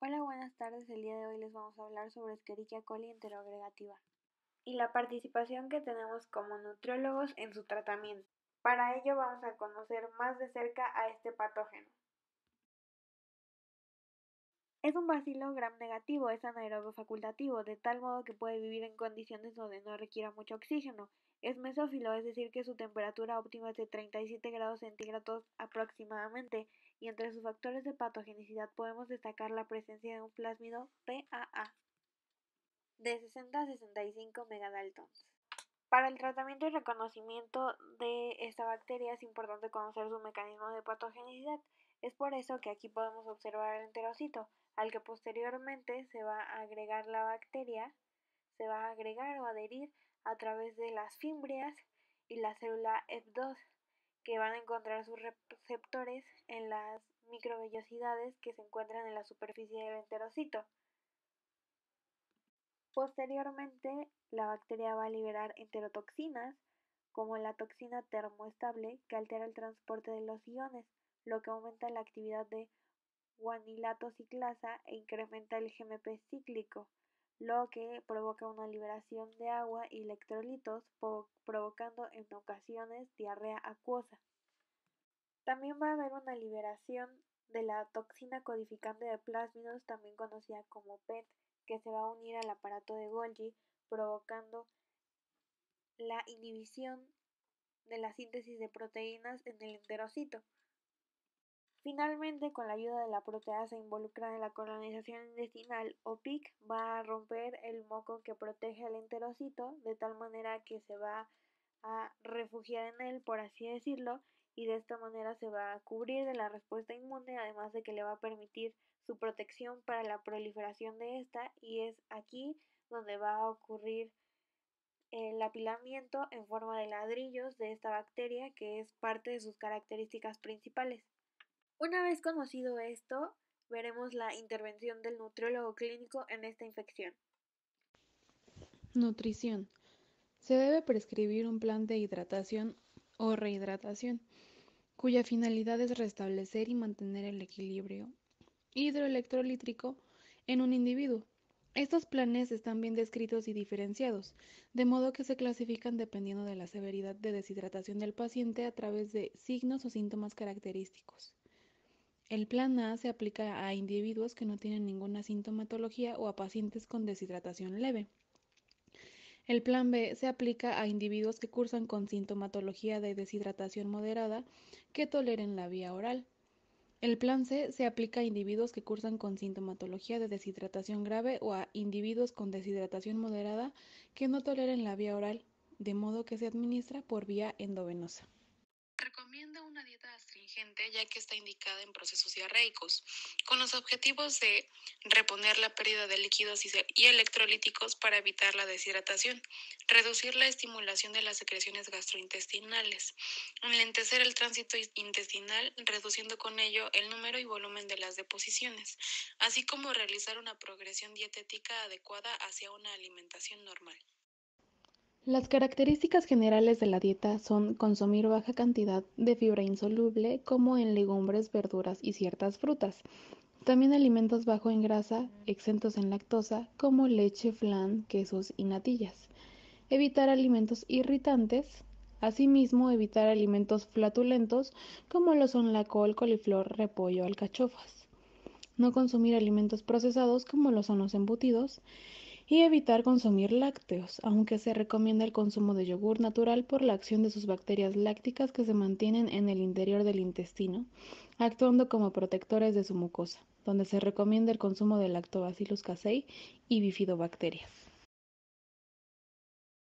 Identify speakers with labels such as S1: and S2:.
S1: Hola, buenas tardes. El día de hoy les vamos a hablar sobre Escherichia coli enterogregativa y la participación que tenemos como nutriólogos en su tratamiento. Para ello vamos a conocer más de cerca a este patógeno. Es un bacilo gram negativo, es anaerobo facultativo, de tal modo que puede vivir en condiciones donde no requiera mucho oxígeno. Es mesófilo, es decir, que su temperatura óptima es de 37 grados centígrados aproximadamente, y entre sus factores de patogenicidad podemos destacar la presencia de un plásmido PAA de 60 a 65 megadaltons. Para el tratamiento y reconocimiento de esta bacteria es importante conocer su mecanismo de patogenicidad. Es por eso que aquí podemos observar el enterocito, al que posteriormente se va a agregar la bacteria, se va a agregar o adherir a través de las fimbrias y la célula F2, que van a encontrar sus receptores en las microvellosidades que se encuentran en la superficie del enterocito. Posteriormente, la bacteria va a liberar enterotoxinas, como la toxina termoestable, que altera el transporte de los iones, lo que aumenta la actividad de guanilato ciclasa e incrementa el GMP cíclico lo que provoca una liberación de agua y electrolitos, provocando en ocasiones diarrea acuosa. También va a haber una liberación de la toxina codificante de plásmidos, también conocida como PET, que se va a unir al aparato de Golgi, provocando la inhibición de la síntesis de proteínas en el enterocito. Finalmente, con la ayuda de la proteasa involucrada en la colonización intestinal, OPIC va a romper el moco que protege al enterocito de tal manera que se va a refugiar en él, por así decirlo, y de esta manera se va a cubrir de la respuesta inmune, además de que le va a permitir su protección para la proliferación de esta, y es aquí donde va a ocurrir el apilamiento en forma de ladrillos de esta bacteria, que es parte de sus características principales. Una vez conocido esto, veremos la intervención del nutriólogo clínico en esta infección.
S2: Nutrición. Se debe prescribir un plan de hidratación o rehidratación, cuya finalidad es restablecer y mantener el equilibrio hidroelectrolítrico en un individuo. Estos planes están bien descritos y diferenciados, de modo que se clasifican dependiendo de la severidad de deshidratación del paciente a través de signos o síntomas característicos. El plan A se aplica a individuos que no tienen ninguna sintomatología o a pacientes con deshidratación leve. El plan B se aplica a individuos que cursan con sintomatología de deshidratación moderada que toleren la vía oral. El plan C se aplica a individuos que cursan con sintomatología de deshidratación grave o a individuos con deshidratación moderada que no toleren la vía oral, de modo que se administra por vía endovenosa.
S3: Recomienda una dieta astringente ya que está indicada en procesos diarreicos, con los objetivos de reponer la pérdida de líquidos y electrolíticos para evitar la deshidratación, reducir la estimulación de las secreciones gastrointestinales, enlentecer el tránsito intestinal, reduciendo con ello el número y volumen de las deposiciones, así como realizar una progresión dietética adecuada hacia una alimentación normal.
S2: Las características generales de la dieta son consumir baja cantidad de fibra insoluble como en legumbres, verduras y ciertas frutas. También alimentos bajo en grasa, exentos en lactosa, como leche, flan, quesos y natillas. Evitar alimentos irritantes. Asimismo, evitar alimentos flatulentos como lo son la col, coliflor, repollo, alcachofas. No consumir alimentos procesados como lo son los embutidos y evitar consumir lácteos, aunque se recomienda el consumo de yogur natural por la acción de sus bacterias lácticas que se mantienen en el interior del intestino, actuando como protectores de su mucosa, donde se recomienda el consumo de Lactobacillus casei y bifidobacterias.